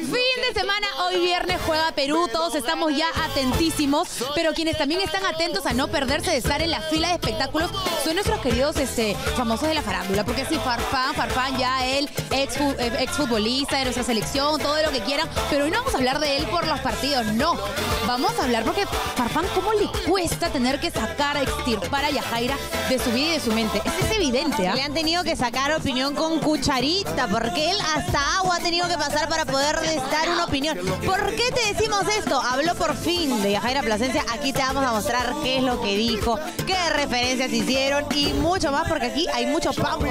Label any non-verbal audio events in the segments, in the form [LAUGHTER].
Viva! Fin de semana, hoy viernes juega Perú, todos estamos ya atentísimos, pero quienes también están atentos a no perderse de estar en la fila de espectáculos son nuestros queridos este, famosos de la farándula, porque sí, Farfán, Farfán ya él, ex, eh, exfutbolista de nuestra selección, todo lo que quieran, pero hoy no vamos a hablar de él por los partidos, no. Vamos a hablar porque Farfán, ¿cómo le cuesta tener que sacar, extirpar a Yajaira de su vida y de su mente? Es evidente, ¿ah? Le han tenido que sacar opinión con cucharita, porque él hasta agua ha tenido que pasar para poder una opinión. ¿Por qué te decimos esto? Habló por fin de Yajaira Plasencia. Aquí te vamos a mostrar qué es lo que dijo, qué referencias hicieron y mucho más, porque aquí hay mucho pan por.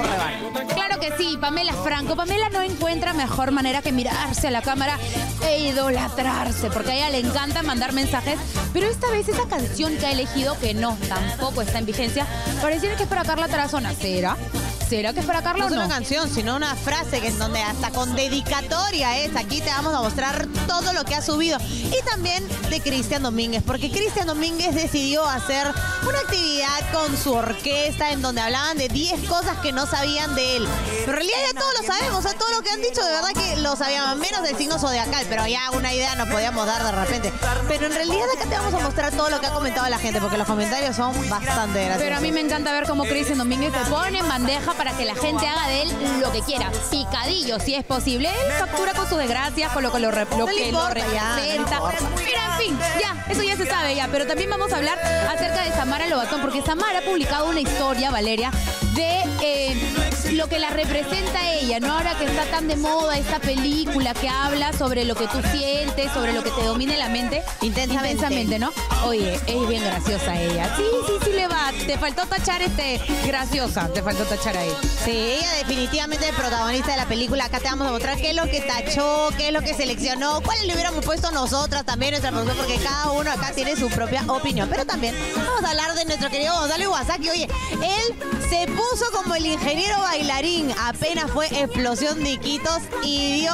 Claro que sí, Pamela Franco. Pamela no encuentra mejor manera que mirarse a la cámara e idolatrarse, porque a ella le encanta mandar mensajes, pero esta vez esa canción que ha elegido, que no, tampoco está en vigencia, pareciera que es para Carla Tarazona. ¿Será? ¿Será que es para Carla No o es una canción, sino una frase que es donde hasta con dedicatoria es. Aquí te vamos a mostrar todo lo que ha subido. Y también de Cristian Domínguez, porque Cristian Domínguez decidió hacer una actividad con su orquesta en donde hablaban de 10 cosas que no sabían de él. Pero en realidad ya todos lo sabemos, o sea, todo lo que han dicho de verdad que lo sabíamos, menos del signo zodiacal, pero ya una idea nos podíamos dar de repente. Pero en realidad acá te vamos a mostrar todo lo que ha comentado la gente, porque los comentarios son bastante graciosos. Pero a mí me encanta ver cómo Cristian Domínguez se pone en bandeja para que la gente haga de él lo que quiera. Picadillo, si es posible. Él factura con sus desgracias, con lo que lo, re- lo que lo representa. Mira, en fin, ya, eso ya se sabe ya. Pero también vamos a hablar acerca de Samara Lobatón, porque Samara ha publicado una historia, Valeria, de eh, lo que la representa a ella, ¿no? Ahora que está tan de moda esta película que habla sobre lo que tú sientes, sobre lo que te domina la mente. Intensamente. Intensamente, ¿no? Oye, es bien graciosa ella. Sí, sí, sí le va. Te faltó tachar este graciosa, te faltó tachar ahí. Sí, ella definitivamente es protagonista de la película. Acá te vamos a mostrar qué es lo que tachó, qué es lo que seleccionó, cuáles le hubiéramos puesto nosotras también, nuestra producción, porque cada uno acá tiene su propia opinión. Pero también vamos a hablar de nuestro querido Gonzalo Iwasaki. Oye, él se puso como el ingeniero bailarín. Apenas fue explosión de Iquitos y dio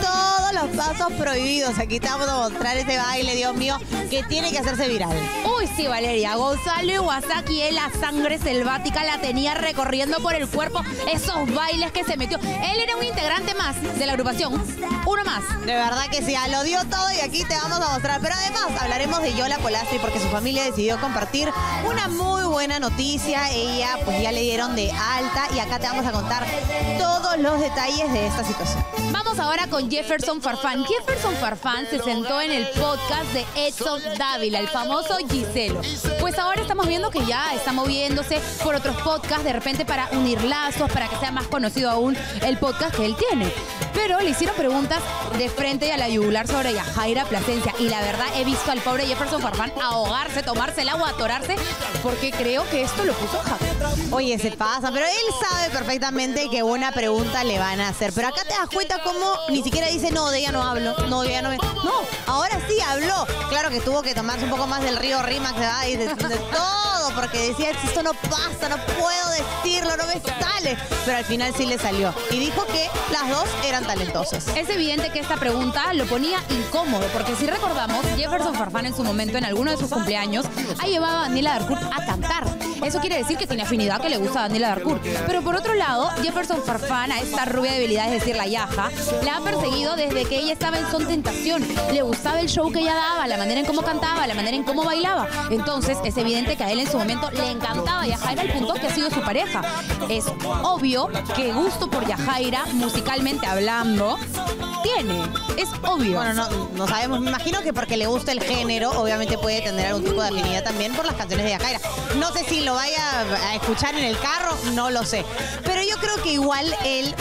todos los pasos prohibidos. Aquí te vamos a mostrar ese baile, Dios mío, que tiene que hacerse viral. Sí, Valeria. Gonzalo Iwasaki, él la sangre selvática la tenía recorriendo por el cuerpo. Esos bailes que se metió. Él era un integrante más de la agrupación. Uno más. De verdad que sí, lo dio todo y aquí te vamos a mostrar. Pero además hablaremos de Yola Polastri porque su familia decidió compartir una muy buena noticia. Ella pues ya le dieron de alta y acá te vamos a contar todos los detalles de esta situación. Vamos ahora con Jefferson Farfán. Jefferson Farfán se sentó en el podcast de Edson Dávila, el famoso Pues ahora estamos viendo que ya está moviéndose por otros podcasts de repente para unir lazos, para que sea más conocido aún el podcast que él tiene. Pero le hicieron preguntas de frente a la yugular sobre Yajaira Plasencia. Y la verdad, he visto al pobre Jefferson Farfán ahogarse, tomarse el agua, atorarse, porque creo que esto lo puso jaque. Oye, se pasa, pero él sabe perfectamente que una pregunta le van a hacer. Pero acá te das cuenta cómo ni siquiera dice, no, de ella no hablo, no, de ella no me... No, ahora sí habló. Claro que tuvo que tomarse un poco más del río Rímax, ¿verdad? Y de, de todo, porque decía, esto no pasa, no puedo decirlo, no me sale. Pero al final sí le salió. Y dijo que las dos eran talentosas. Es evidente que esta pregunta lo ponía incómodo, porque si recordamos, Jefferson Farfán en su momento, en alguno de sus cumpleaños, ha llevado a Daniela Darcourt a cantar. Eso quiere decir que tiene afinidad, que le gusta a Daniela Darcourt. Pero por otro lado, Jefferson Farfán, a esta rubia debilidad, es decir, la Yaja, la ha perseguido desde que ella estaba en Son Tentación. Le gustaba el show que ella daba, la manera en cómo cantaba, la manera en cómo bailaba. Entonces, es evidente que a él en su momento le encantaba Yajaira al punto que ha sido su pareja. Es obvio que gusto por Yajaira, musicalmente hablando, tiene. Es obvio. Bueno, no, no sabemos. Me imagino que porque le gusta el género, obviamente puede tener algún tipo de afinidad también por las canciones de Yajaira. No sé si lo vaya a escuchar en el carro, no lo sé. Pero yo creo que igual él,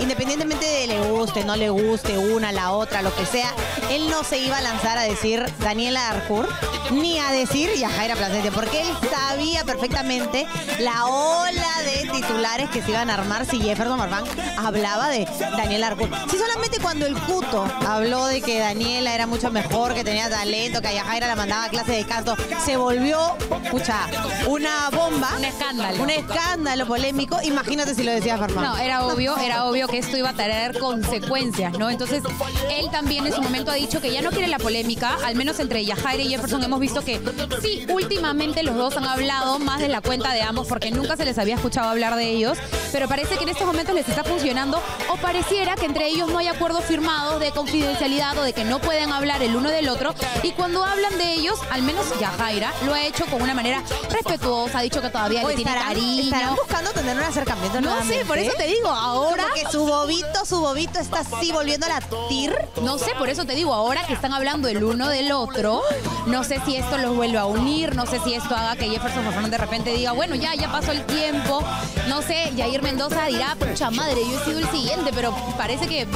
independientemente de le guste, no le guste una, la otra, lo que sea, él no se iba a lanzar a decir Daniela Arcourt ni a decir Yajaira Plasencia, porque él sabía perfectamente la ola de titulares que se iban a armar si Jefferson Marván hablaba de Daniela Arcourt. Si solamente cuando el Cuto habló de que Daniela era mucho mejor, que tenía talento, que a Yajaira la mandaba a clase de canto, se volvió, escucha, una bomba. Un escándalo. Un escándalo polémico. Imagínate si lo decía Fernando. No, era obvio, era obvio que esto iba a traer consecuencias, ¿no? Entonces, él también en su momento ha dicho que ya no quiere la polémica, al menos entre Yajaira y Jefferson hemos visto que sí, últimamente los dos han hablado más de la cuenta de ambos porque nunca se les había escuchado hablar de ellos, pero parece que en estos momentos les está funcionando o pareciera que entre ellos no hay acuerdos firmados de confidencialidad o de que no pueden hablar el uno del otro y cuando hablan de ellos, al menos Yajaira lo ha hecho con una manera respetuosa, ha dicho que todavía le tiene cariño. estarán buscando tener un acercamiento No sé, por eso te digo, ahora que su bobito, su bobito está así volviendo a latir. No sé, por eso te digo, ahora que están hablando el uno del otro, no sé si esto los vuelve a unir, no sé si esto haga que Jefferson Farfán de repente diga, bueno, ya, ya pasó el tiempo, no sé, Jair Mendoza dirá, pucha madre, yo he sido el siguiente, pero parece que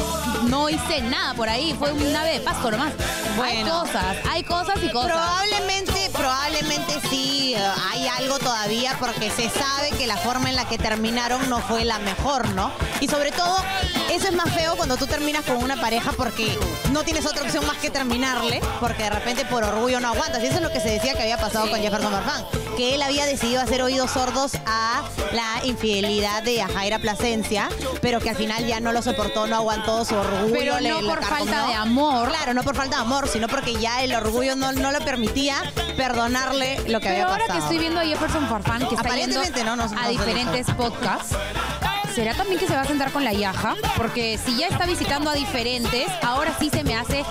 no hice nada por ahí, fue un ave de pasto nomás. Hay cosas, hay cosas y cosas. Probablemente, probablemente sí eh, hay algo todavía porque se sabe que la forma en la que terminaron no fue la mejor, ¿no? Y sobre todo, eso es más feo cuando tú terminas con una pareja porque no tienes otra opción más que terminarle, porque de repente por orgullo no aguantas. Eso es lo que se decía que había pasado con Jefferson Farfán, que él había decidido hacer oídos sordos a la infidelidad de Yajaira Plasencia, pero que al final ya no lo soportó, no aguantó su orgullo. Pero le- no le por falta de amor. Claro, no por falta de amor, sino porque ya el orgullo no, no lo permitía perdonarle lo que Pero había ahora pasado. que estoy viendo a Jefferson Farfán, que está yendo no, no- a diferentes podcasts, ¿será también que se va a sentar con la Yaja? Porque si ya está visitando a diferentes, ahora sí se me hace,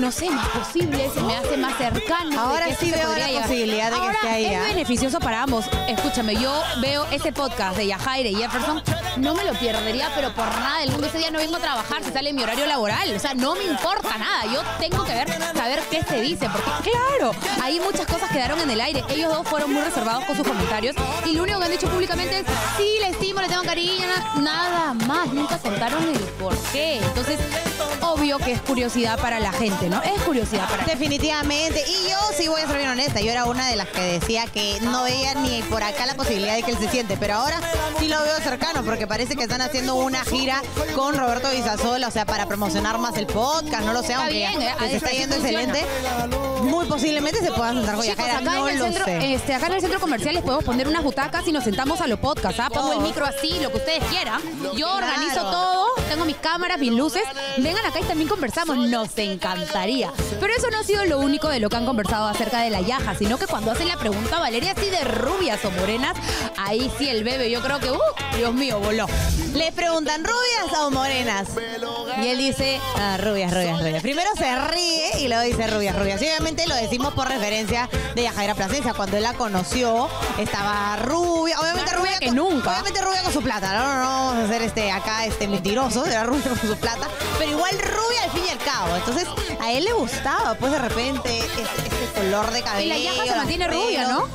no sé, más posible, se me hace más cercano. de Ahora que sí veo la llegar. posibilidad de que esté ahí, Es ¿ah? beneficioso para ambos. Escúchame, yo veo ese podcast de Yajaira y Jefferson, no me lo perdería, pero por nada del mundo. Ese día no vengo a trabajar, se sale mi horario laboral. O sea, no me importa nada. Yo tengo que ver, saber qué se dice, porque claro, ahí muchas cosas quedaron en el aire. Ellos dos fueron muy reservados con sus comentarios y lo único que han dicho públicamente es, sí, le estimo, le tengo cariño, na- nada más. Nunca contaron el por qué. Entonces, obvio que es curiosidad para la gente, ¿no? Es curiosidad para. Definitivamente. Y yo sí voy a ser bien honesta. Yo era una de las que decía que no veía ni por acá la posibilidad de que él se siente. Pero ahora sí lo veo cercano porque parece que están haciendo una gira con Roberto Bizasola, o sea, para promocionar más el podcast. No lo sé, aunque bien, ya eh, les está yendo excelente. Muy posiblemente se puedan sentar acá, No en el lo centro, sé. este, acá en el centro comercial les podemos poner unas butacas y nos sentamos a los podcasts. ¿ah? Pongo el micro así, lo que ustedes quieran. Yo organizo Claro. todo, tengo mis cámaras, mis luces. Vengan acá y también conversamos. Nos encantaría. Pero eso no ha sido lo único de lo que han conversado acerca de la yaja, sino que cuando hacen la pregunta Valeria así de rubias o morenas, ahí sí el bebé, yo creo que, uh, Dios mío, voló. Le preguntan, ¿rubias o morenas? Y él dice, ah, rubias, rubias, rubias. Primero se ríe y luego dice rubias, rubias. Y obviamente lo decimos por referencia de Yajaira Plasencia. Cuando él la conoció, estaba rubia. Obviamente rubia rubia que con- nunca. Obviamente rubia con su plata. No, no, no vamos a hacer este acá este mentiroso. Era rubia con su plata. Pero igual rubia al fin y al cabo. Entonces, a él le gustaba, pues de repente, este, este color de cabello. Y la yaja se mantiene rubia. ¿no?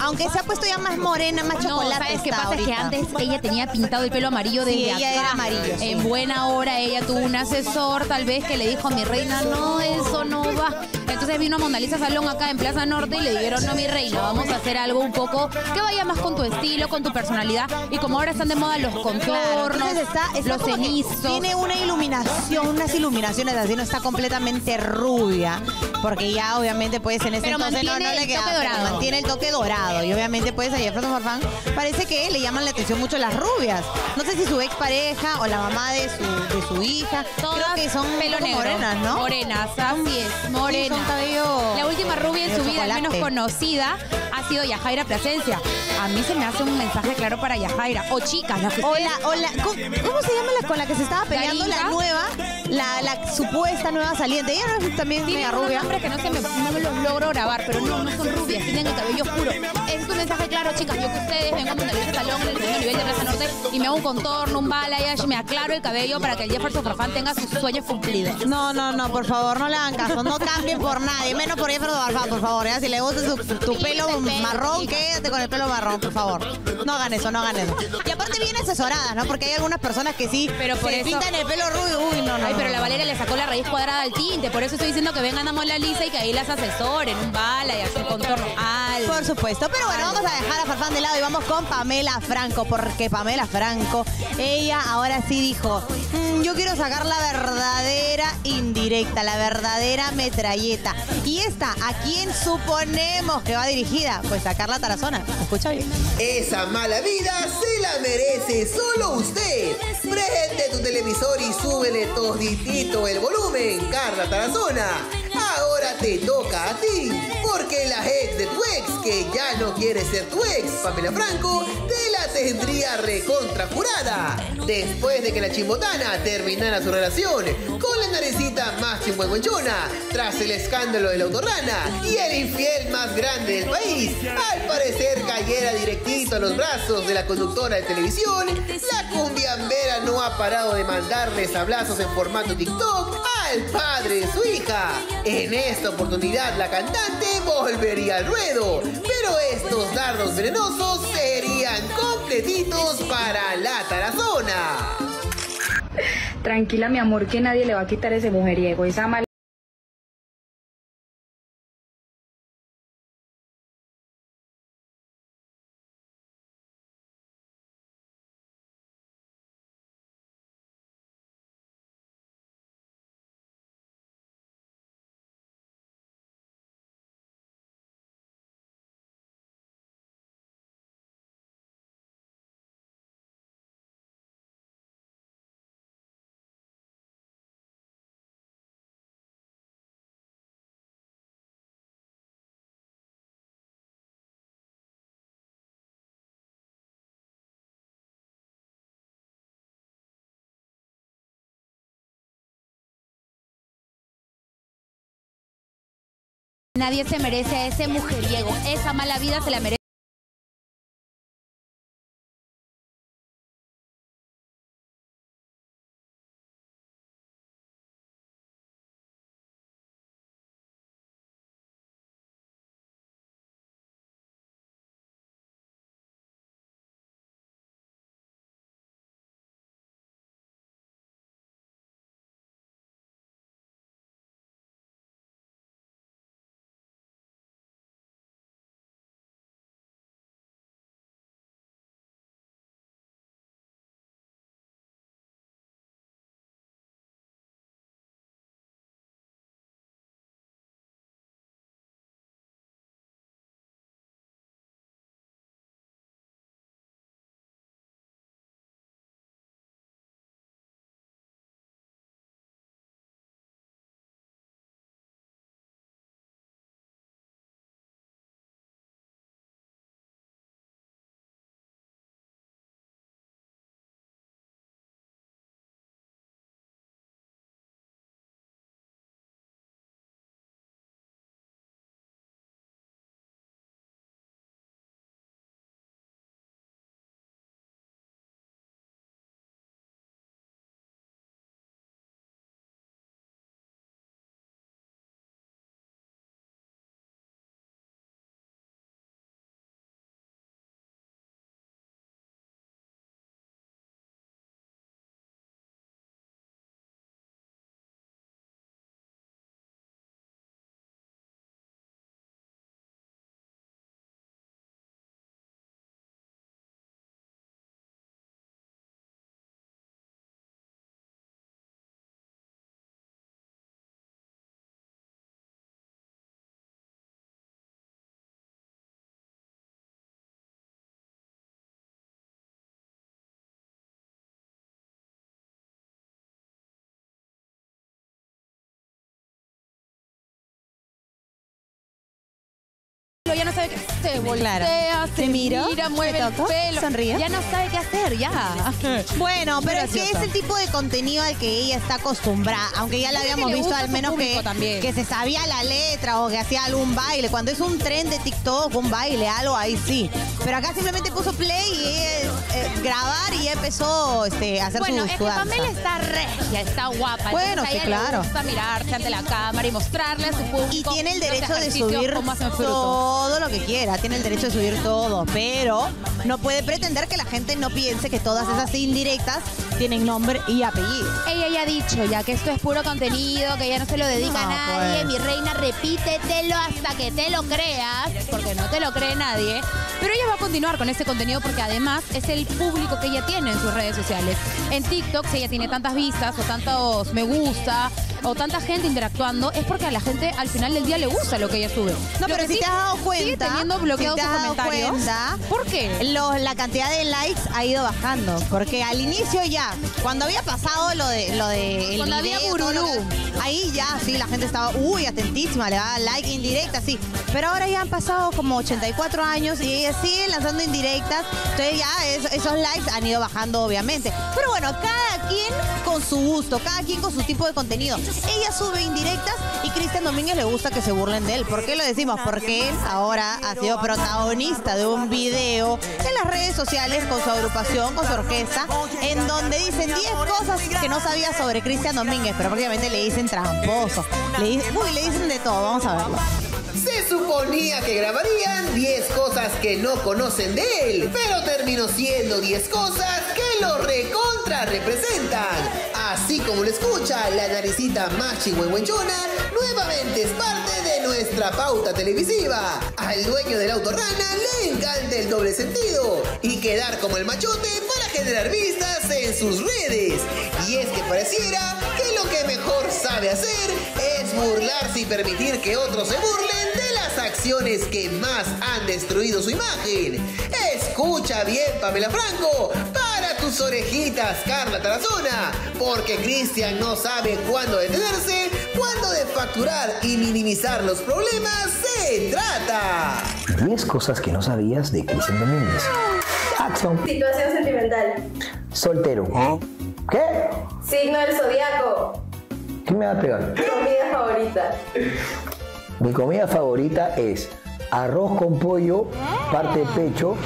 Aunque se ha puesto ya más morena, más No, chocolate. ¿sabes qué pasa? Es que ahorita. antes ella tenía pintado el pelo amarillo Sí, desde ella acá. era amarillo, sí. En buena hora ella tuvo un asesor tal vez que le dijo a mi reina, no, eso no va. Entonces vino a Mona Lisa Salón acá en Plaza Norte y le dijeron, no, mi reina, vamos a hacer algo un poco que vaya más con tu estilo, con tu personalidad. Y como ahora están de moda los contornos, entonces está, está los cenizos. Tiene una iluminación, unas iluminaciones así, no está completamente rubia, porque ya obviamente pues en ese Pero entonces no, no le queda, pero mantiene el toque dorado y obviamente pues a Jefferson Farfán parece que le llaman la atención mucho las rubias. No sé si su expareja o la mamá de su, de su hija, Todas creo que son pelo negro. morenas, ¿no? Morenas, así es, Sí, morena. son cabello La última rubia en su vida, al menos conocida, ha sido Yajaira Plasencia. A mí se me hace un mensaje claro para Yajaira. O chicas, las que Hola, hola. ¿Cómo, cómo se llama la con la que se estaba peleando? La nueva, la, la supuesta nueva saliente. Ella no es también Tienen media rubia. nombres que no, se me, no me los logro grabar, pero no, no son rubias, tienen el cabello oscuro. Es un mensaje claro, chicas. Yo que ustedes vengo a Mona Lisa Salón en el nivel de Plaza Norte y me hago un contorno, un balayage, me aclaro el cabello para que el Jefferson Farfán tenga sus sueños cumplidos. No, no, no, por favor, no le hagan caso. No cambien por nadie, menos por Jefferson Farfán, por favor. ¿ya? Si le gusta su- tu pelo el marrón, quédate con el pelo marrón, por favor. No hagan eso, no hagan eso. Y aparte bien asesoradas, ¿no? Porque hay algunas personas que sí Pero por se eso- pintan el pelo rubio. Uy, no, no. Ay, pero la. Valeria le sacó la raíz cuadrada al tinte, por eso estoy diciendo que vengan a Mona Lisa y que ahí las asesoren, un balayage, un contorno. Por supuesto, pero bueno, vamos a dejar a Farfán de lado y vamos con Pamela Franco, porque Pamela Franco, ella ahora sí dijo, "Mm, yo quiero sacar la verdadera indirecta, la verdadera metralleta. Y esta, ¿a quién suponemos que va dirigida? Pues a Carla Tarazona. ¿Escucha Esa mala vida se la merece solo usted. Prende tu televisor y súbele toditito el volumen, Carla Tarazona. Ahora te toca a ti. Porque la ex de tu ex, que ya no quiere ser tu ex, Pamela Franco, te tendría recontra jurada. Después de que la chimbotana terminara su relación con la naricita más chingüengüenchona, tras el escándalo de la autorrana y el infiel más grande del país, al parecer cayera directito a los brazos de la conductora de televisión, la cumbiambera no ha parado de mandarles hablazos en formato TikTok al padre de su hija. En esta oportunidad la cantante volvería al ruedo, pero estos dardos venenosos serían completitos para la tarazona. Tranquila, mi amor, que nadie le va a quitar ese mujeriego, esa mala Nadie se merece a ese mujeriego. Esa mala vida se la merece. Ya Se voltea, Claro. se miro, mira, me mueve el toco, pelo. sonrío. Ya no sabe qué hacer, ya. [LAUGHS] Bueno, pero es que es el tipo de contenido al que ella está acostumbrada, aunque ya la habíamos visto al menos que, también. que se sabía la letra o que hacía algún baile. Cuando es un tren de TikTok, un baile, algo ahí sí. Pero acá simplemente puso play y ella, eh, grabar y empezó este, a hacer Bueno, su, es su que danza. Pamela está regia, está guapa. Bueno, sí, claro. Le gusta mirarse ante la cámara y mostrarle a su público. Y tiene el derecho de subir todo lo que quiera, tiene el derecho de subir todo, pero no puede pretender que la gente no piense que todas esas indirectas tienen nombre y apellido. Ella ya ha dicho ya que esto es puro contenido, que ella no se lo dedica a nadie. pues. Mi reina, repítetelo hasta que te lo creas, porque no te lo cree nadie. Pero ella va a continuar con ese contenido porque además es el público que ella tiene en sus redes sociales. En TikTok, si ella tiene tantas vistas o tantos me gusta, o tanta gente interactuando, es porque a la gente al final del día le gusta lo que ella sube. No, Lo pero si sí, te has dado Sigue cuenta, teniendo bloqueados si te sus has dado comentarios. cuenta, ¿Por qué? Los- la cantidad de likes ha ido bajando. Porque al inicio ya, cuando había pasado lo de lo de el Cuando había video, lo que- ahí ya sí la gente estaba, uy, atentísima, le daba like indirecta, sí. Pero ahora ya han pasado como 84 años y ellas siguen lanzando indirectas. Entonces ya es- esos likes han ido bajando, obviamente. Pero bueno, cada quien con su gusto, cada quien con su tipo de contenido. Ella sube indirectas y Cristian Domínguez le gusta que se burlen de él. ¿Por qué lo decimos? Porque él ahora ha sido protagonista de un video en las redes sociales con su agrupación, con su orquesta, en donde dicen 10 cosas que no sabía sobre Cristian Domínguez, pero prácticamente le dicen tramposo. Le dicen, uy, le dicen de todo, vamos a verlo. Se suponía que grabarían 10 cosas que no conocen de él, pero terminó siendo 10 cosas que lo recontra representan. Así como lo escucha, la naricita más chingüengüenchona nuevamente es parte de nuestra pauta televisiva. Al dueño del auto rana le encanta el doble sentido y quedar como el machote para generar vistas en sus redes. Y es que pareciera que lo que mejor sabe hacer es burlarse y permitir que otros se burlen de las acciones que más han destruido su imagen. Escucha bien, Pamela Franco, tus orejitas, Carla Tarazona, porque Cristian no sabe cuándo detenerse, cuándo de facturar y minimizar los problemas se trata. 10 cosas que no sabías de Cristian Domínguez. Acción. Situación sentimental. Soltero. ¿Qué? Signo del zodiaco. ¿Qué me va a pegar? Comida favorita. Mi comida favorita es arroz con pollo, parte pecho,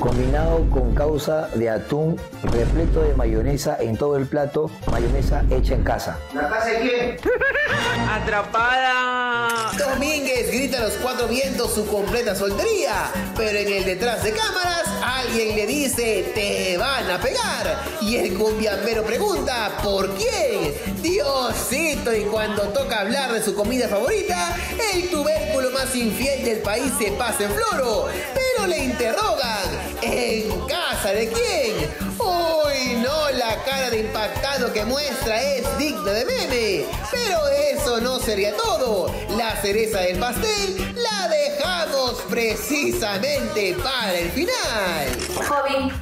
combinado con causa de atún, repleto de mayonesa en todo el plato, mayonesa hecha en casa. [LAUGHS] ¡Atrapada! Domínguez grita a los cuatro vientos su completa soltería, pero en el detrás de cámaras alguien le dice te van a pegar y el cumbiambero pregunta ¿por quién? Diosito y cuando toca hablar de su comida favorita, el tubérculo más infiel del país se pasa en floro, pero le interrogan ¿en casa de quién? Uy, no, la cara de impactado que muestra es digna de meme. Pero eso no sería todo. La cereza del pastel la dejamos precisamente para el final. Hobby.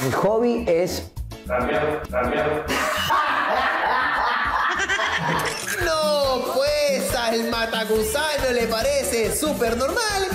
Mi hobby es No, pues al matagusano le parece súper normal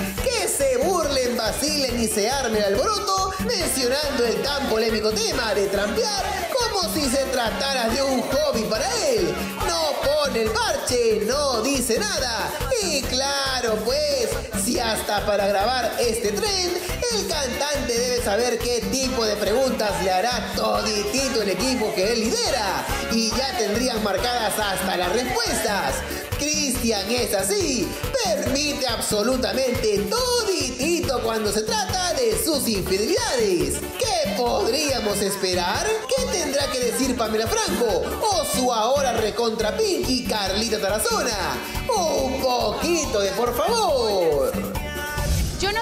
vacilen y se arme el alboroto mencionando el tan polémico tema de trampear como si se tratara de un hobby para él. No pone el parche, no dice nada. Y claro, pues, si hasta para grabar este tren, el cantante debe saber qué tipo de preguntas le hará toditito el equipo que él lidera. Y ya tendrían marcadas hasta las respuestas. Cristian es así, permite absolutamente toditito cuando se trata de sus infidelidades. ¿Qué podríamos esperar? ¿Qué tendrá que decir Pamela Franco o su ahora recontra Pinky Carlita Tarazona? Un poquito de por favor.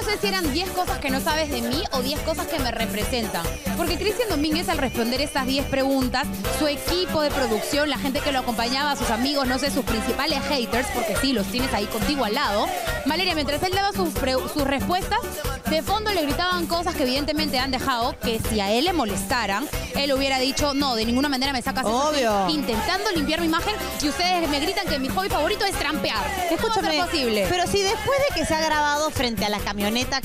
Sé si eran 10 cosas que no sabes de mí o 10 cosas que me representan. Porque Cristian Domínguez al responder estas 10 preguntas, su equipo de producción, la gente que lo acompañaba, sus amigos, no sé, sus principales haters, porque sí, los tienes ahí contigo al lado. Valeria, mientras él daba sus, sus respuestas, de fondo le gritaban cosas que evidentemente han dejado que si a él le molestaran, él hubiera dicho, no, de ninguna manera me sacas Obvio. intentando limpiar mi imagen y ustedes me gritan que mi hobby favorito es trampear. Escúchame, ¿Cómo va a ser posible? pero si después de que se ha grabado frente a la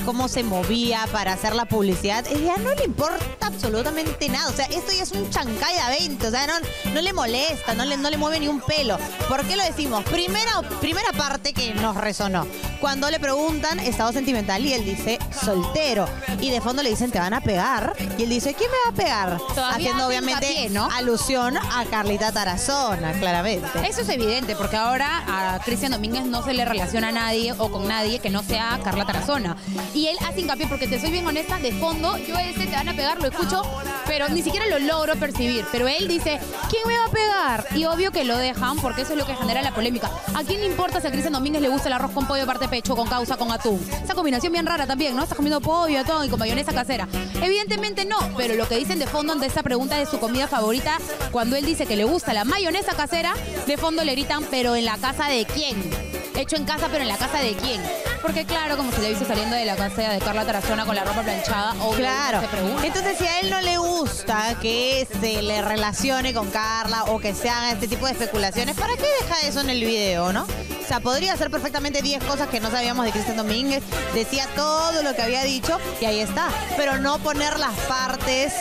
cómo se movía para hacer la publicidad, eh, ya no le importa absolutamente nada. O sea, esto ya es un chancay de 20, o sea, no, no le molesta, no le, no le mueve ni un pelo. ¿Por qué lo decimos? Primera, primera parte que nos resonó. Cuando le preguntan estado sentimental y él dice soltero. Y de fondo le dicen te van a pegar. Y él dice, ¿quién me va a pegar? Todavía Haciendo obviamente alusión a Carlita Tarazona, claramente. Eso es evidente, porque ahora a Cristian Domínguez no se le relaciona a nadie o con nadie que no sea Carla Tarazona. Y él hace hincapié, porque te soy bien honesta, de fondo, yo ese te van a pegar, lo escucho, pero ni siquiera lo logro percibir. Pero él dice, ¿quién me va a pegar? Y obvio que lo dejan, porque eso es lo que genera la polémica. ¿A quién le importa si a Cristian Domínguez le gusta el arroz con pollo, parte pecho, con causa, con atún? Esa combinación bien rara también, ¿no? Estás comiendo pollo, atún y con mayonesa casera. Evidentemente no, pero lo que dicen de fondo ante esa pregunta de su comida favorita, cuando él dice que le gusta la mayonesa casera, de fondo le gritan, pero en la casa de quién? Hecho en casa, pero en la casa de quién? Porque claro, como se le visto saliendo de la casa de Carla Tarazona con la ropa planchada, obvio Claro. se pregunta. Entonces, si a él no le gusta que se le relacione con Carla o que se hagan este tipo de especulaciones, ¿para qué deja eso en el video, no? Sea, podría hacer perfectamente 10 cosas que no sabíamos de Cristian Domínguez. Decía todo lo que había dicho y ahí está. Pero no poner las partes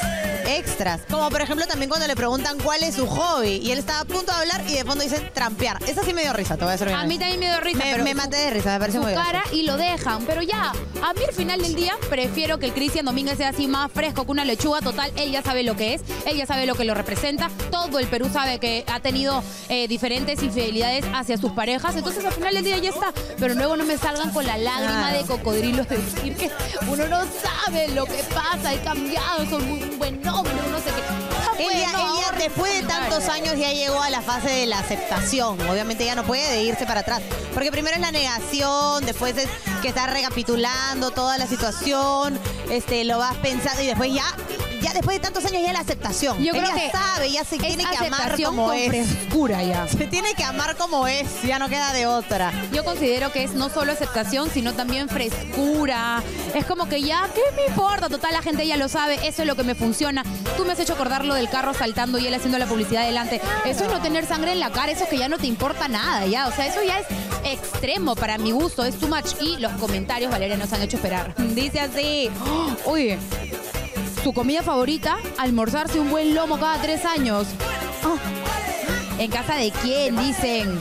extras. Como por ejemplo también cuando le preguntan cuál es su hobby y él estaba a punto de hablar y de fondo dicen trampear. Esa sí me dio risa, te voy a bien A mí también me dio risa. Me, pero me su- maté de risa, me parece su muy gracioso. cara y lo dejan. Pero ya, a mí al final del día prefiero que el Cristian Domínguez sea así más fresco que una lechuga. Total, él ya sabe lo que es, él ya sabe lo que lo representa. Todo el Perú sabe que ha tenido eh, diferentes infidelidades hacia sus parejas. Entonces al final del día ya está. Pero luego no me salgan con la lágrima de cocodrilo de decir que uno no sabe lo que pasa, he cambiado, soy muy un buen hombre, no sé qué. Ah, Él ya, bueno, ahorren después de tantos años ya llegó a la fase de la aceptación. Obviamente ya no puede irse para atrás. Porque primero es la negación, después es que está recapitulando toda la situación, este, lo vas pensando y después ya, ya después de tantos años ya la aceptación. Yo creo ya que sabe, ya se tiene que amar como con es. frescura ya. [LAUGHS] Se tiene que amar como es, ya no queda de otra. Yo considero que es no solo aceptación, sino también frescura. Es como que ya, ¿qué me importa? Total, la gente ya lo sabe, eso es lo que me funciona. Tú me has hecho acordar lo del carro saltando y él haciendo la publicidad delante. Eso es no tener sangre en la cara, eso es que ya no te importa nada, ya. O sea, eso ya es extremo para mi gusto, es too much. Y los comentarios, Valeria, nos han hecho esperar. Dice así, [GASPS] "Oh, oye, su comida favorita, almorzarse un buen lomo cada tres años. Oh, ¿En casa de quién? Dicen.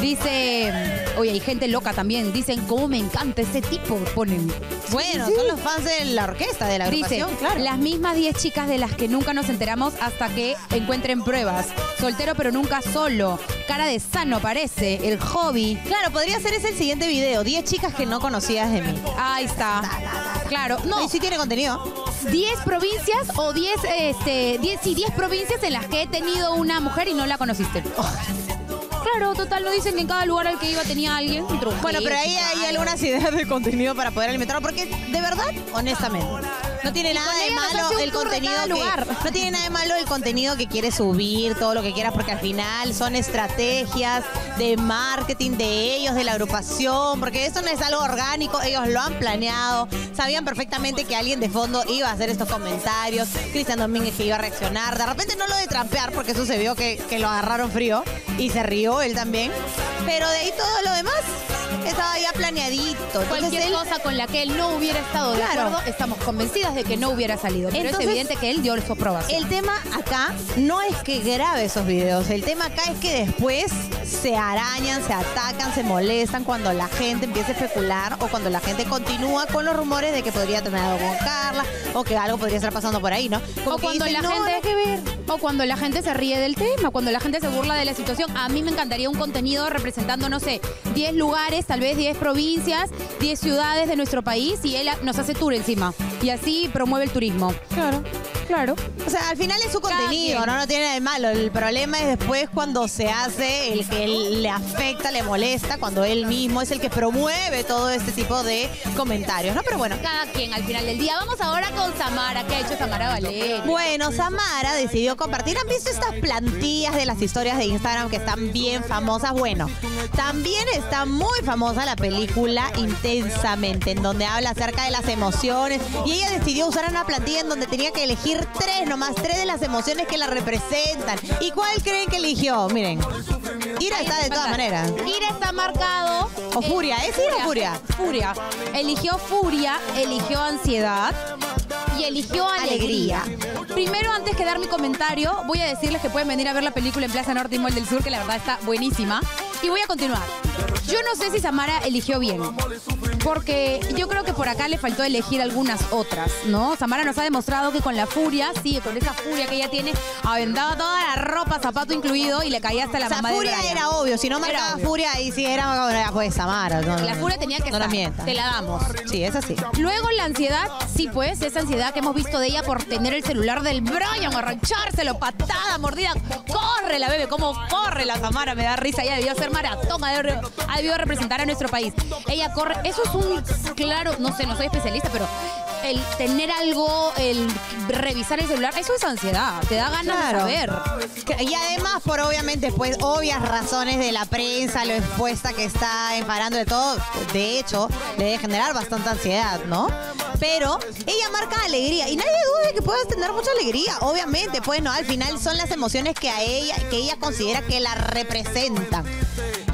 Dice, oye, hay gente loca también. Dicen, ¿cómo me encanta ese tipo? Ponen. Bueno, Sí. son los fans de la orquesta, de la Dice, agrupación, claro. las mismas 10 chicas de las que nunca nos enteramos hasta que encuentren pruebas. Soltero pero nunca solo. Cara de sano parece. El hobby. Claro, podría ser ese el siguiente video. 10 chicas que no conocías de mí. Ahí está. Claro, no. Y sí tiene contenido. 10 provincias o 10, este, 10, sí, 10 provincias en las que he tenido una mujer y no la conociste. Claro, total, no dicen que en cada lugar al que iba tenía alguien. Bueno, pero ahí hay algunas ideas de contenido para poder alimentarlo, porque de verdad, honestamente, no tiene nada de malo el contenido que lugar. no tiene nada de malo el contenido que quiere subir, todo lo que quieras, porque al final son estrategias de marketing de ellos, de la agrupación, porque eso no es algo orgánico, ellos lo han planeado, sabían perfectamente que alguien de fondo iba a hacer estos comentarios, Cristian Domínguez que iba a reaccionar, de repente no lo de trampear, porque eso se vio que, que lo agarraron frío y se rió él también, pero de ahí todo lo demás estaba ya planeadito. Cualquier él- cosa con la que él no hubiera estado de Claro. acuerdo, estamos convencidas de que no hubiera salido. Pero Entonces, es evidente que él dio su aprobación. El tema acá no es que grabe esos videos, el tema acá es que después se arañan, se atacan, se molestan cuando la gente empieza a especular o cuando la gente continúa con los rumores de que podría tener algo con Carla o que algo podría estar pasando por ahí, ¿no? Como o cuando dicen, la "No, gente nada que ver". o cuando la gente se ríe del tema, cuando la gente se burla de la situación. A mí me encantaría un contenido representando, no sé, 10 lugares, tal vez 10 provincias, 10 ciudades de nuestro país y él nos hace tour encima. Y así promueve el turismo. Claro, claro. O sea, al final es su Cada contenido, quien. ¿no? No tiene nada de malo. El problema es después cuando se hace el que él le afecta, le molesta, cuando él mismo es el que promueve todo este tipo de comentarios, ¿no? Pero bueno, Cada quien al final del día. Vamos ahora con Samara. ¿Qué ha hecho Samara Valeria? Bueno, Samara decidió compartir. ¿Han visto estas plantillas de las historias de Instagram que están bien famosas? Bueno, también está muy famosa la película Intensamente, en donde habla acerca de las emociones. Y ella decidió usar una plantilla en donde tenía que elegir tres, nomás tres de las emociones que la representan. ¿Y cuál creen que eligió? Miren, Ira está de todas maneras. Ira está marcado. O furia, ¿es ira o furia? Furia. Eligió furia, eligió ansiedad y eligió alegría. Primero, antes que dar mi comentario, voy a decirles que pueden venir a ver la película en Plaza Norte y Mall del Sur, que la verdad está buenísima. Y voy a continuar. Yo no sé si Samara eligió bien. Porque yo creo que por acá le faltó elegir algunas otras, ¿no? Samara nos ha demostrado que con la furia, sí, con esa furia que ella tiene, aventaba toda la ropa, zapato incluido y le caía hasta la O sea, mamá furia era obvio. Si no marcaba furia, ahí sí era pues Samara. no, La furia tenía que no la estar. Te la damos. Sí, es así. Luego la ansiedad, sí pues, esa ansiedad que hemos visto de ella por tener el celular del Brian, arranchárselo, patada, mordida. Corre la bebé, cómo corre la Samara, me da risa. Ella debió ser maratón, ha debido, ha debido representar a nuestro país. Ella corre, eso es un claro, no sé, no soy especialista, pero el tener algo, el revisar el celular, eso es ansiedad, te da ganas Claro. de saber. Y además, por obviamente, pues, obvias razones de la prensa, lo expuesta que está emparando de todo, de hecho, le debe generar bastante ansiedad, ¿no? Pero ella marca alegría y nadie duda de que puedas tener mucha alegría, obviamente, pues, ¿no? Al final son las emociones que a ella, que ella considera que la representan.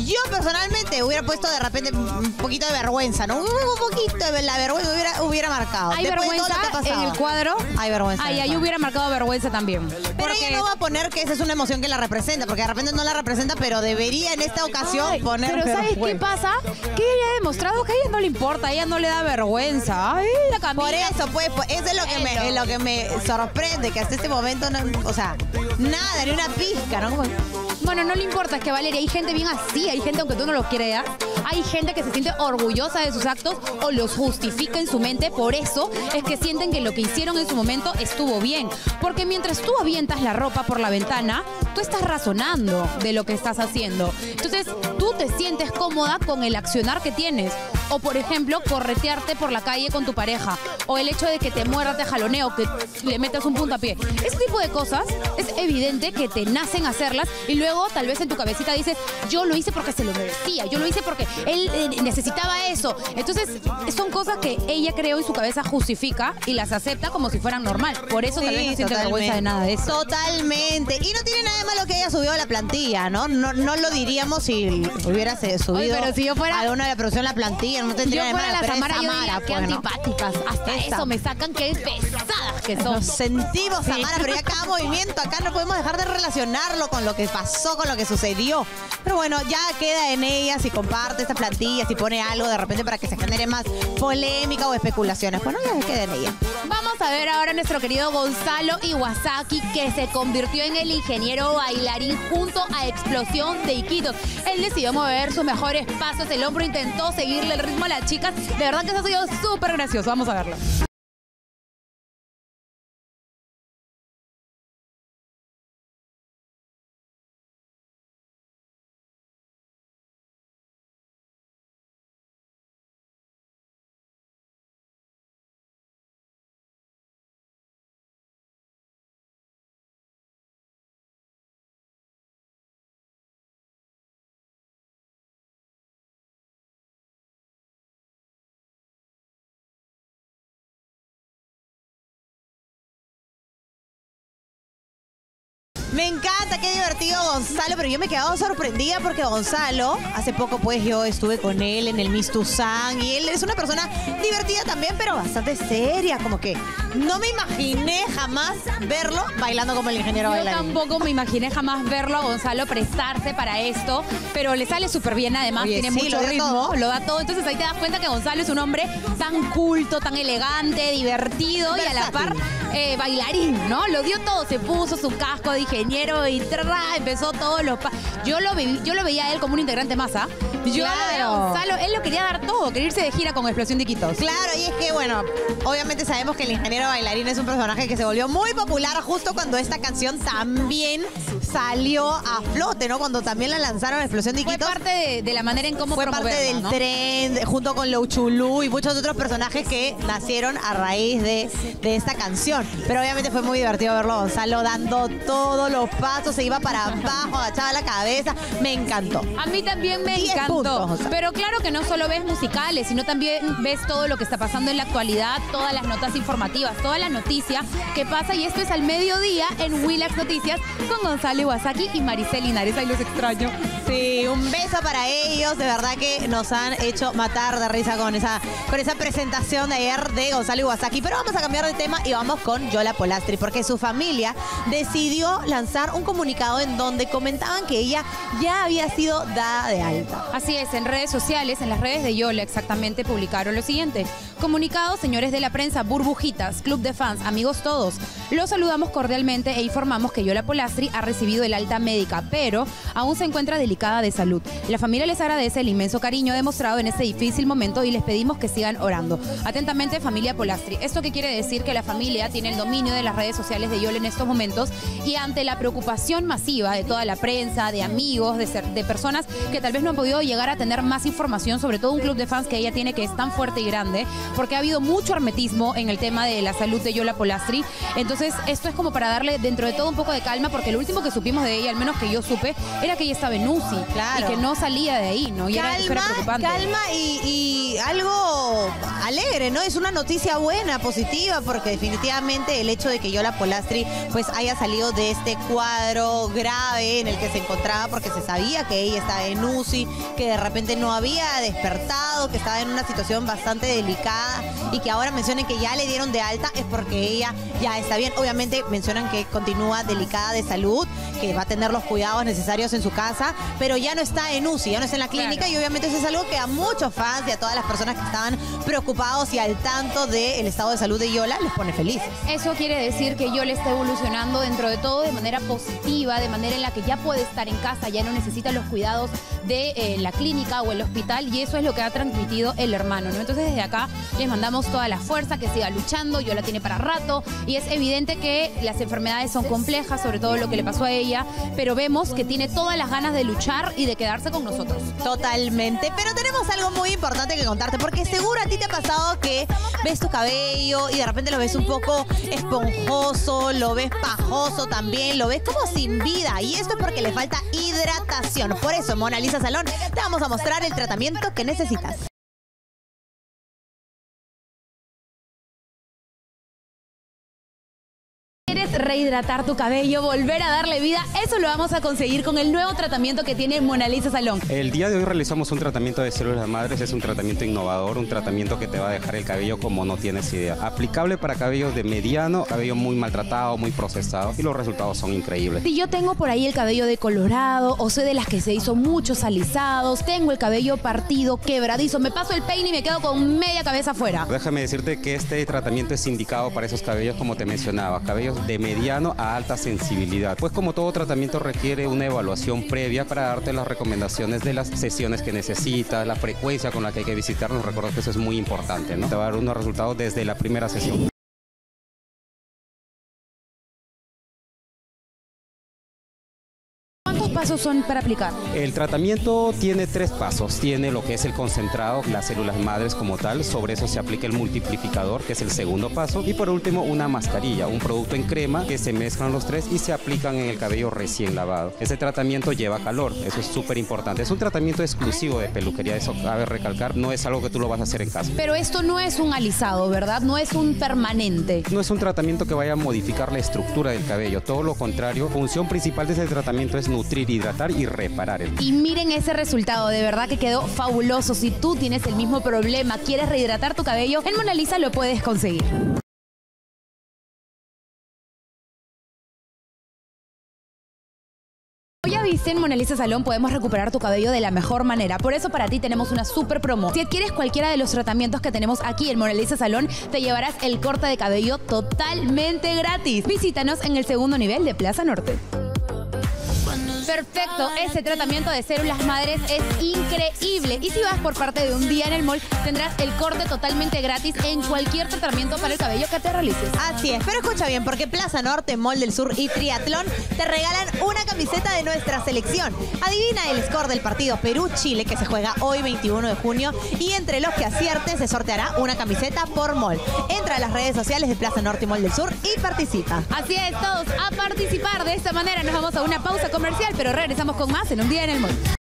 Yo personalmente hubiera puesto de repente un poquito de vergüenza, ¿no? Un poquito de la vergüenza hubiera, hubiera marcado. Hay Después de todo vergüenza lo que ha en el cuadro. Hay vergüenza. en Ay, ahí hubiera marcado vergüenza también. Pero Porque- ella no va a poner que esa es una emoción que la representa, porque de repente no la representa, pero debería en esta ocasión Ay, poner. Pero ¿sabes qué pasa? Que ella ha demostrado que a ella no le importa, a ella no le da vergüenza. Ay, la Camila. Por eso, pues, pues, eso es lo que, me, es lo que me sorprende, que hasta este momento, no, o sea, nada, ni una pizca, ¿no? Como- Bueno, no le importa, es que Valeria, hay gente bien así, hay gente, aunque tú no lo creas, hay gente que se siente orgullosa de sus actos o los justifica en su mente, por eso es que sienten que lo que hicieron en su momento estuvo bien. Porque mientras tú avientas la ropa por la ventana, tú estás razonando de lo que estás haciendo. Entonces, tú te sientes cómoda con el accionar que tienes. O, por ejemplo, corretearte por la calle con tu pareja. O el hecho de que te muerda, te jaloneo, que le metas un puntapié. Ese tipo de cosas es evidente que te nacen hacerlas y luego tal vez en tu cabecita dices, yo lo hice porque se lo merecía, yo lo hice porque él eh, necesitaba eso. Entonces, son cosas que ella creo en su cabeza justifica y las acepta como si fueran normal. Por eso tal vez no siente vergüenza de nada de eso. Totalmente. Y no tiene nada de malo que haya subido a la plantilla, ¿no? No, no lo diríamos si hubiera subido pero si yo fuera- alguna de la producción la plantilla, no tendría yo fuera de la malo, Samara, yo diría, qué pues, ¿no? antipáticas. Hasta Esa. eso me sacan qué pesadas que son. Nos sentimos, Sí. Samara, pero ya cada movimiento acá no podemos dejar de relacionarlo con lo que pasó, con lo que sucedió. Pero bueno, ya queda en ella si comparte esta plantilla, si pone algo de repente para que se genere más polémica o especulaciones. Bueno, ya queda en ella. Vamos a ver ahora a nuestro querido Gonzalo Iwasaki, que se convirtió en el ingeniero bailarín junto a Explosión de Iquitos. Él decidió mover sus mejores pasos, el hombro intentó seguirle el ritmo a las chicas. De verdad que eso ha sido súper gracioso. Vamos a verlo. Me encanta, qué divertido Gonzalo, pero yo me he quedado sorprendida porque Gonzalo, hace poco pues yo estuve con él en el Miss Tucson y él es una persona divertida también, pero bastante seria, como que no me imaginé jamás verlo bailando como el ingeniero Yo bailarín. tampoco me imaginé jamás verlo a Gonzalo prestarse para esto, pero le sale súper bien además, Oye, tiene sí, mucho lo ritmo, todo. lo da todo. Entonces ahí te das cuenta que Gonzalo es un hombre tan culto, tan elegante, divertido y a la par eh, bailarín, ¿no? Lo dio todo, se puso su casco de ingeniero y tra, empezó todos los pa- yo lo yo lo veía a él como un integrante más, ¿ah? Yo lo veía a Claro. Gonzalo, él lo quería dar todo, quería irse de gira con Explosión de Iquitos. Claro, y es que, bueno, obviamente sabemos que el ingeniero bailarín es un personaje que se volvió muy popular justo cuando esta canción también salió a flote, ¿no? Cuando también la lanzaron a Explosión de Fue Iquitos. parte de, de la manera en cómo Fue parte del ¿no? tren, junto con Lou Chulú y muchos otros personajes que nacieron a raíz de, de esta canción. Pero obviamente fue muy divertido verlo a Gonzalo dando todos los pasos, se iba para abajo, agachaba la cabeza. Me encantó. A mí también me 10 encantó. puntos, o sea. Pero claro que no solo ves musicales, sino también ves todo lo que está pasando en la actualidad, todas las notas informativas, toda la noticia que pasa. Y esto es al mediodía en Willax Noticias con Gonzalo Gonzalo Iwasaki y Maricel Linares. Ahí los extraño. Sí, un beso para ellos. De verdad que nos han hecho matar de risa con esa, con esa presentación de ayer de Gonzalo Iwasaki. Pero vamos a cambiar de tema y vamos con Yola Polastri, porque su familia decidió lanzar un comunicado en donde comentaban que ella ya había sido dada de alta. Así es, en redes sociales, en las redes de Yola exactamente, publicaron lo siguiente. Comunicado, señores de la prensa, burbujitas, club de fans, amigos todos. Los saludamos cordialmente e informamos que Yola Polastri ha recibido el alta médica, pero aún se encuentra delicada de salud. La familia les agradece el inmenso cariño demostrado en este difícil momento y les pedimos que sigan orando. Atentamente, familia Polastri. ¿Esto qué quiere decir? Que la familia tiene el dominio de las redes sociales de Yola en estos momentos y ante la preocupación masiva de toda la prensa, de amigos, de, ser- de personas que tal vez no han podido llegar a tener más información, sobre todo un club de fans que ella tiene que es tan fuerte y grande, porque ha habido mucho hermetismo en el tema de la salud de Yola Polastri. Entonces, esto es como para darle dentro de todo un poco de calma, porque lo último que supimos de ella, al menos que yo supe, era que ella estaba en UCI Claro. y que no salía de ahí, ¿no? Y era, eso era calma, preocupante. calma y, y algo alegre, ¿no? Es una noticia buena, positiva, porque definitivamente el hecho de que Yola Polastri pues haya salido de este cuadro grave en el que se encontraba, porque se sabía que ella estaba en UCI, que de repente no había despertado, que estaba en una situación bastante delicada y que ahora mencionen que ya le dieron de alta es porque ella ya está bien. Obviamente mencionan que continúa delicada de salud, que va a tener los cuidados necesarios en su casa, pero ya no está en UCI, ya no está en la clínica Claro. y obviamente eso es algo que a muchos fans y a todas las personas que estaban preocupados y al tanto del estado de salud de Yola les pone felices. Eso quiere decir que Yola está evolucionando dentro de todo de manera positiva, de manera en la que ya puede estar en casa, ya no necesita los cuidados de eh, la clínica o el hospital y eso es lo que ha transmitido el hermano, ¿no? Entonces desde acá les mandamos toda la fuerza, que siga luchando, Yola tiene para rato y es evidente que las enfermedades son complejas, sobre todo lo que le pasó a ella, pero vemos que tiene todas las ganas de luchar y de quedarse con nosotros. Totalmente, pero tenemos algo muy importante que contarte, porque seguro a ti te ha pasado que ves tu cabello y de repente lo ves un poco esponjoso, lo ves pajoso también, lo ves como sin vida. Y esto es porque le falta hidratación. Por eso, Mona Lisa Salón, te vamos a mostrar el tratamiento que necesitas. Rehidratar tu cabello, volver a darle vida? Eso lo vamos a conseguir con el nuevo tratamiento que tiene Mona Lisa Salón. El día de hoy realizamos un tratamiento de células madres, es un tratamiento innovador, un tratamiento que te va a dejar el cabello como no tienes idea. Aplicable para cabellos de mediano, cabello muy maltratado, muy procesado y los resultados son increíbles. Si yo tengo por ahí el cabello decolorado o soy de las que se hizo muchos alisados, tengo el cabello partido, quebradizo, me paso el peine y me quedo con media cabeza afuera. Déjame decirte que este tratamiento es indicado para esos cabellos como te mencionaba, cabellos de mediano a alta sensibilidad. Pues como todo tratamiento requiere una evaluación previa para darte las recomendaciones de las sesiones que necesitas, la frecuencia con la que hay que visitarnos. Recuerda que eso es muy importante, ¿no? Te va a dar unos resultados desde la primera sesión. ¿Cuántos pasos son para aplicar? El tratamiento tiene tres pasos. Tiene lo que es el concentrado, las células madres como tal. Sobre eso se aplica el multiplicador, que es el segundo paso. Y por último, una mascarilla, un producto en crema que se mezclan los tres y se aplican en el cabello recién lavado. Ese tratamiento lleva calor, eso es súper importante. Es un tratamiento exclusivo de peluquería, eso cabe recalcar. No es algo que tú lo vas a hacer en casa. Pero esto no es un alisado, ¿verdad? No es un permanente. No es un tratamiento que vaya a modificar la estructura del cabello, todo lo contrario. Función principal de ese tratamiento es nutrir, hidratar y reparar el Y miren ese resultado, de verdad que quedó fabuloso. Si tú tienes el mismo problema, quieres rehidratar tu cabello, en Mona Lisa lo puedes conseguir. Viste, en Mona Lisa Salón podemos recuperar tu cabello de la mejor manera. Por eso para ti tenemos una super promo. Si adquieres cualquiera de los tratamientos que tenemos aquí en Mona Lisa Salón, te llevarás el corte de cabello totalmente gratis. Visítanos en el segundo nivel de Plaza Norte. Perfecto, ese tratamiento de células madres es increíble. Y si vas por parte de un día en el mall, tendrás el corte totalmente gratis en cualquier tratamiento para el cabello que te realices. Así es, pero escucha bien, porque Plaza Norte, Mall del Sur y Triatlón te regalan una camiseta de nuestra selección. Adivina el score del partido Perú-Chile que se juega hoy 21 de junio y entre los que acierten se sorteará una camiseta por Mall. Entra a las redes sociales de Plaza Norte y Mall del Sur y participa. Así es, todos a participar. De esta manera nos vamos a una pausa comercial, pero regresamos con más en un día en el mall.